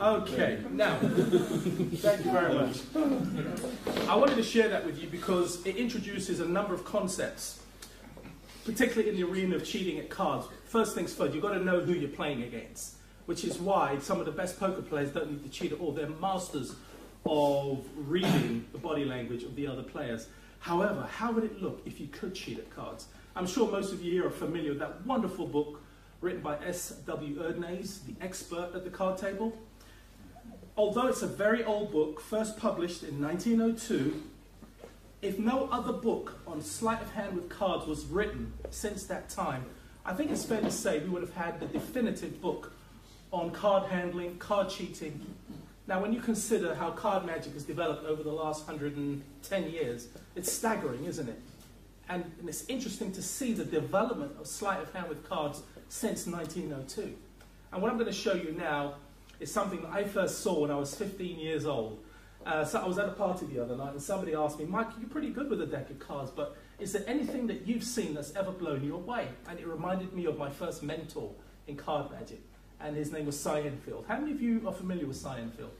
Okay, now, thank you very much. I wanted to share that with you because it introduces a number of concepts, particularly in the arena of cheating at cards. First things first, you've got to know who you're playing against, which is why some of the best poker players don't need to cheat at all. They're masters of reading the body language of the other players. However, how would it look if you could cheat at cards? I'm sure most of you here are familiar with that wonderful book written by S.W. Erdnase, the expert at the card table although it's a very old book, first published in 1902, if no other book on sleight of hand with cards was written since that time, I think it's fair to say we would have had the definitive book on card handling, card cheating. Now, when you consider how card magic has developed over the last 110 years, it's staggering, isn't it? And, and it's interesting to see the development of sleight of hand with cards since 1902. And what I'm going to show you now is something that I first saw when I was 15 years old. Uh, so I was at a party the other night and somebody asked me, Mike, you're pretty good with a deck of cards, but is there anything that you've seen that's ever blown you away? And it reminded me of my first mentor in card magic, and his name was Cy Endfield. How many of you are familiar with Cy Endfield?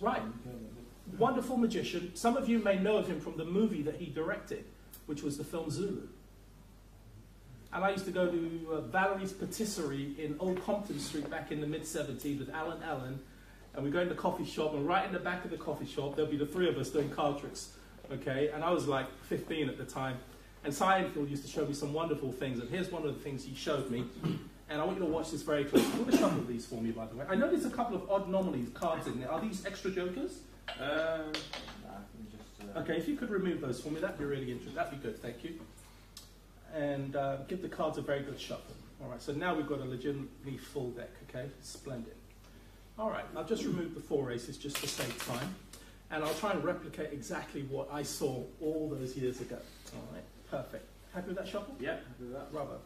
Right. Wonderful magician. Some of you may know of him from the movie that he directed, which was the film Zulu. And I used to go to uh, Valerie's Patisserie in Old Compton Street back in the mid 70s with Alan Allen. And we go in the coffee shop, and right in the back of the coffee shop, there'll be the three of us doing card tricks. Okay? And I was like 15 at the time. And Cy Endfield used to show me some wonderful things. And here's one of the things he showed me. And I want you to watch this very closely. You a couple of these for me, by the way. I know there's a couple of odd anomalies cards in there. Are these extra jokers? Uh, okay, if you could remove those for me, that'd be really interesting. That'd be good, thank you and uh, give the cards a very good shuffle. All right, so now we've got a legitimately full deck, okay? Splendid. All right, I'll just remove the four aces just to save time, and I'll try and replicate exactly what I saw all those years ago. All right, perfect. Happy with that shuffle? Yeah, happy with that. Rubber.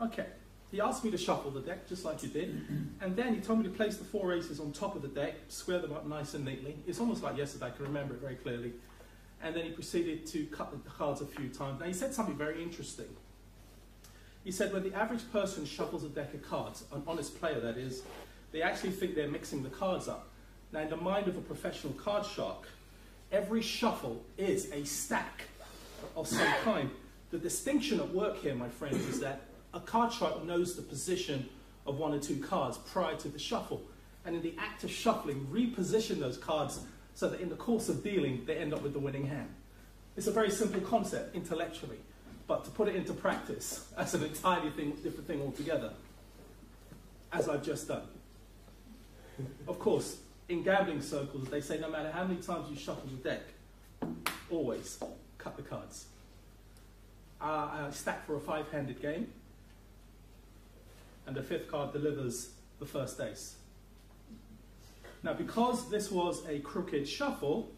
Okay. He asked me to shuffle the deck just like you did, and then he told me to place the four aces on top of the deck, square them up nice and neatly. It's almost like yesterday, I can remember it very clearly. And then he proceeded to cut the cards a few times. Now he said something very interesting. He said when the average person shuffles a deck of cards, an honest player that is, they actually think they're mixing the cards up. Now, in the mind of a professional card shark, every shuffle is a stack of some kind. The distinction at work here, my friends, is that a card shark knows the position of one or two cards prior to the shuffle. And in the act of shuffling, reposition those cards so that in the course of dealing, they end up with the winning hand. It's a very simple concept intellectually. But to put it into practice, that's an entirely thing, different thing altogether, as I've just done. Of course, in gambling circles, they say no matter how many times you shuffle the deck, always cut the cards. Uh, I stack for a five handed game, and the fifth card delivers the first ace. Now, because this was a crooked shuffle,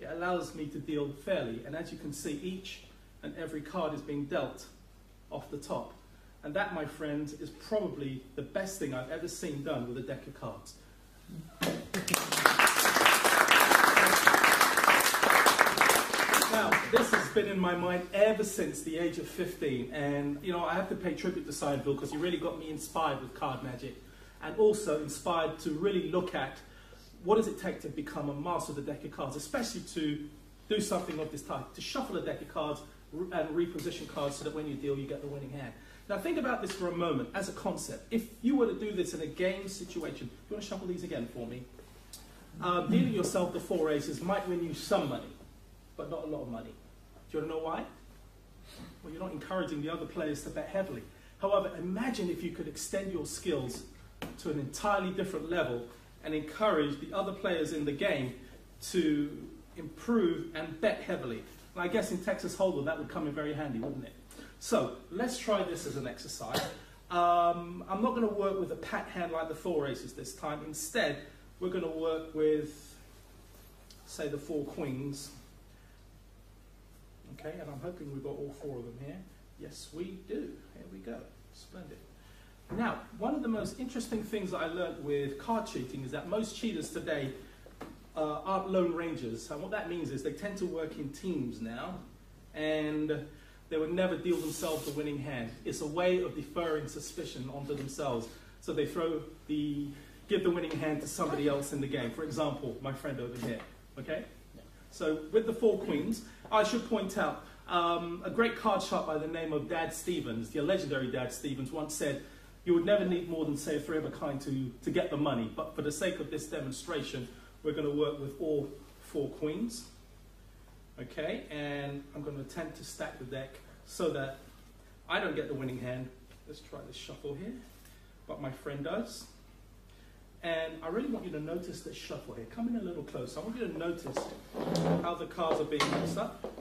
it allows me to deal fairly, and as you can see, each and every card is being dealt off the top. And that, my friend, is probably the best thing I've ever seen done with a deck of cards. now, this has been in my mind ever since the age of 15. And, you know, I have to pay tribute to Cy Endfield because he really got me inspired with card magic and also inspired to really look at what does it take to become a master of the deck of cards, especially to do something of this type, to shuffle a deck of cards and reposition cards so that when you deal, you get the winning hand. Now think about this for a moment as a concept. If you were to do this in a game situation, you want to shuffle these again for me? Um, dealing yourself the four aces might win you some money, but not a lot of money. Do you want to know why? Well, you're not encouraging the other players to bet heavily. However, imagine if you could extend your skills to an entirely different level and encourage the other players in the game to improve and bet heavily. And I guess in Texas Hold'em that would come in very handy, wouldn't it? So let's try this as an exercise. Um, I'm not going to work with a pat hand like the four aces this time. Instead, we're going to work with, say, the four queens. Okay, and I'm hoping we've got all four of them here. Yes, we do. Here we go. Splendid. Now, one of the most interesting things that I learned with card cheating is that most cheaters today uh, aren't lone rangers. And what that means is they tend to work in teams now, and they would never deal themselves the winning hand. It's a way of deferring suspicion onto themselves. So they throw the give the winning hand to somebody else in the game. For example, my friend over here. Okay? So with the four queens, I should point out um, a great card sharp by the name of Dad Stevens, the legendary Dad Stevens, once said, you would never need more than, say, a three of a kind to, to get the money. But for the sake of this demonstration, we're going to work with all four queens. Okay, and I'm going to attempt to stack the deck so that I don't get the winning hand. Let's try this shuffle here, but my friend does. And I really want you to notice this shuffle here. Come in a little closer. I want you to notice how the cards are being mixed up.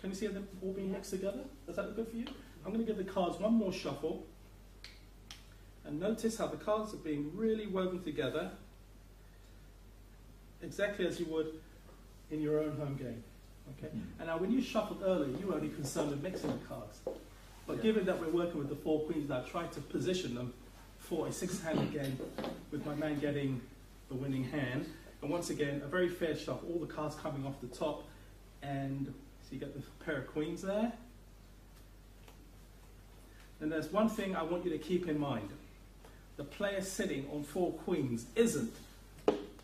Can you see them all being mixed together? Does that look good for you? I'm going to give the cards one more shuffle. And notice how the cards are being really woven together. Exactly as you would in your own home game. Okay? Mm. And now when you shuffled earlier, you were only concerned with mixing the cards. But yeah. given that we're working with the four queens, I've tried to position them for a six-handed game with my man getting the winning hand. And once again, a very fair shuffle, all the cards coming off the top. And so you get the pair of queens there. And there's one thing I want you to keep in mind. The player sitting on four queens isn't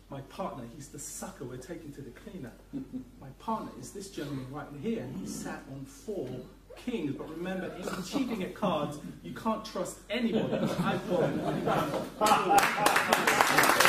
my partner. He's the sucker we're taking to the cleaner. my partner is this gentleman right here. He sat on four kings. But remember, in cheating at cards, you can't trust anybody. I thought.